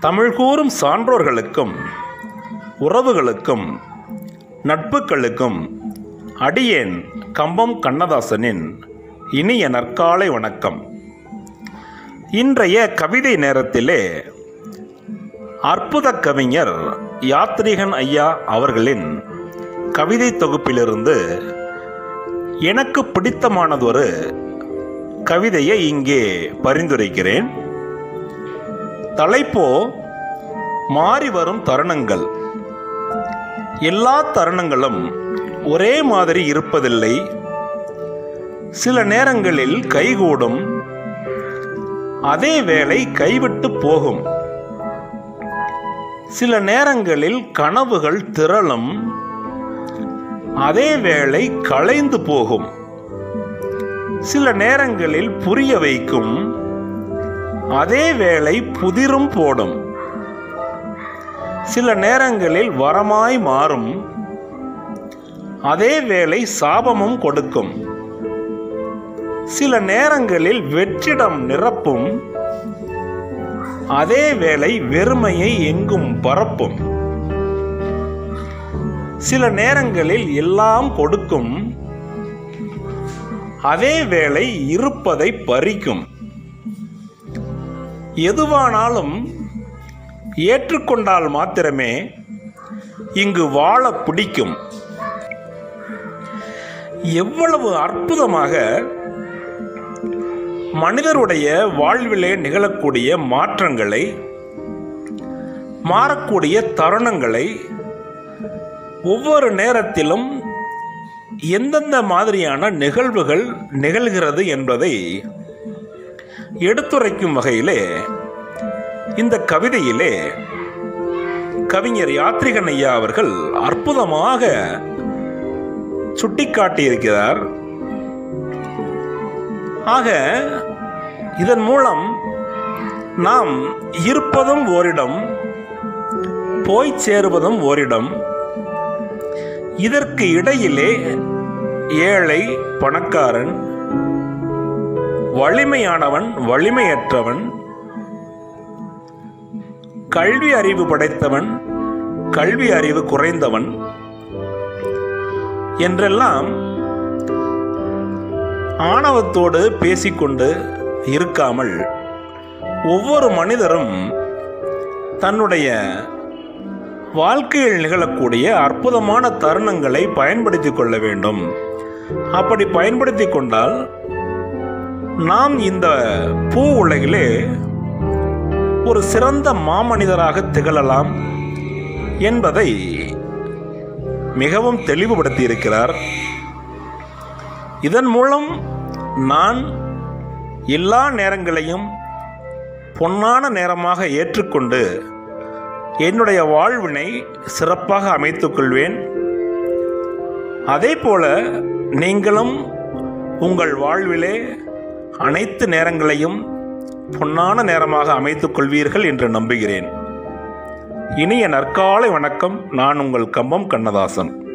தமிழ் கூறும் சான்றோர்களுக்கும் உறவுகளுக்கும் நட்புகளுக்கும் அடியேன் கம்பம் கண்ணதாசனின் இனிய நற்காலை வணக்கம். இன்றைய கவிதை நேரத்திலே அற்புத கவிஞர் யாத்ரீகன் ஐயா அவர்களின் கவிதை தொகுப்பிலிருந்து எனக்கு பிடித்தமானதொரு கவிதையை இங்கே பரிந்துரைக்கிறேன். தலைப்போ மாறி வரும் தருணங்கள். எல்லா தருணங்களும் ஒரே மாதிரி இருப்பதில்லை. சில நேரங்களில் கைகூடும். அதே வேளை கைவிட்டு போகும். சில நேரங்களில் கனவுகள் திரளும். அதே வேளை களைந்து போகும். சில நேரங்களில் புரிய வைக்கும். அதே வேளை புதிரும் போடும். சில நேரங்களில் வரமாய் மாறும். அதே வேளை சாபமும் கொடுக்கும். சில நேரங்களில் வெற்றிடம் நிரப்பும். அதே வேளை வெறுமையை எங்கும் பரப்பும். சில நேரங்களில் எல்லாம் கொடுக்கும். அதே வேளை இருப்பதை பறிக்கும். எதுவானாலும் ஏற்றுக்கொண்டால் மாத்திரமே இங்கு வாழ பிடிக்கும். எவ்வளவு அற்புதமாக மனிதருடைய வாழ்விலே நிகழக்கூடிய மாற்றங்களை மாறக்கூடிய தருணங்களை ஒவ்வொரு நேரத்திலும் எந்தெந்த மாதிரியான நிகழ்வுகள் நிகழ்கிறது என்பதை எடுத்துரைக்கும் வகையிலே இந்த கவிதையிலே கவிஞர் யாத்ரிகன் ஐயா அவர்கள் அற்புதமாக சுட்டிக்காட்டியிருக்கிறார். ஆக இதன் மூலம் நாம் இருப்பதும் ஓரிடம் போய் சேருவதும் ஓரிடம். இதற்கு இடையிலே ஏழை பணக்காரன் வலிமையானவன் வலிமையற்றவன் கல்வி அறிவு படைத்தவன் கல்வி அறிவு குறைந்தவன் என்றெல்லாம் ஆணவத்தோடு பேசிக்கொண்டு இருக்காமல் ஒவ்வொரு மனிதரும் தன்னுடைய வாழ்க்கையில் நிகழக்கூடிய அற்புதமான தருணங்களை பயன்படுத்தி கொள்ள வேண்டும். அப்படி பயன்படுத்தி கொண்டால் நாம் இந்த பூ உலகிலே ஒரு சிறந்த மாமனிதராக திகழலாம் என்பதை மிகவும் தெளிவுபடுத்தி இருக்கிறார் இதன் மூலம் நான் எல்லா நேரங்களையும் பொன்னான நேரமாக ஏற்றுக்கொண்டு என்னுடைய வாழ்வினை சிறப்பாக அமைத்துக்கொள்வேன் அதே போல நீங்களும் உங்கள் வாழ்விலே அனைத்து நேரங்களையும் பொன்னான நேரமாக அமைத்துக் கொள்வீர்கள் என்று நம்புகிறேன். இனிய நற்காலை வணக்கம். நான் உங்கள் கம்பம் கண்ணதாசன்.